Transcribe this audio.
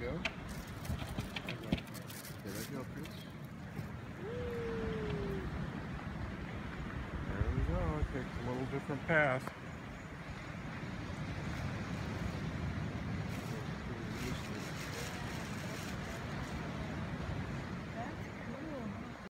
go. There I go, Chris. There we go. It takes a little different path.